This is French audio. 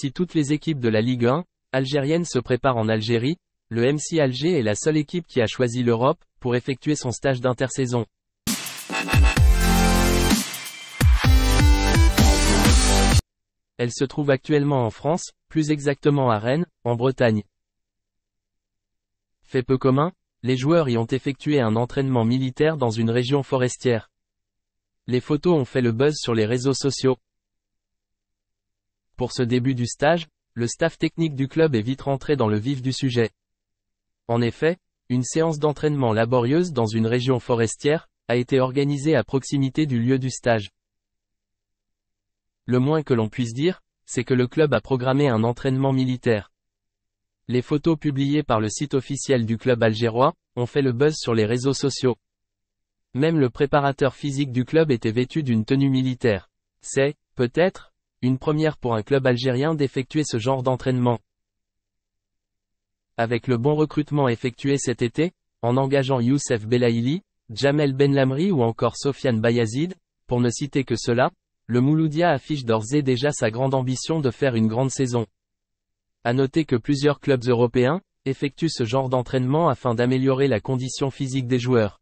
Si toutes les équipes de la Ligue 1, algérienne se préparent en Algérie, le MC Alger est la seule équipe qui a choisi l'Europe, pour effectuer son stage d'intersaison. Elle se trouve actuellement en France, plus exactement à Rennes, en Bretagne. Fait peu commun, les joueurs y ont effectué un entraînement militaire dans une région forestière. Les photos ont fait le buzz sur les réseaux sociaux. Pour ce début du stage, le staff technique du club est vite rentré dans le vif du sujet. En effet, une séance d'entraînement laborieuse dans une région forestière, a été organisée à proximité du lieu du stage. Le moins que l'on puisse dire, c'est que le club a programmé un entraînement militaire. Les photos publiées par le site officiel du club algérois, ont fait le buzz sur les réseaux sociaux. Même le préparateur physique du club était vêtu d'une tenue militaire. C'est, peut-être, une première pour un club algérien d'effectuer ce genre d'entraînement. Avec le bon recrutement effectué cet été, en engageant Youssef Belaïli, Jamel Benlamri ou encore Sofiane Bayazid, pour ne citer que cela, le Mouloudia affiche d'ores et déjà sa grande ambition de faire une grande saison. À noter que plusieurs clubs européens, effectuent ce genre d'entraînement afin d'améliorer la condition physique des joueurs.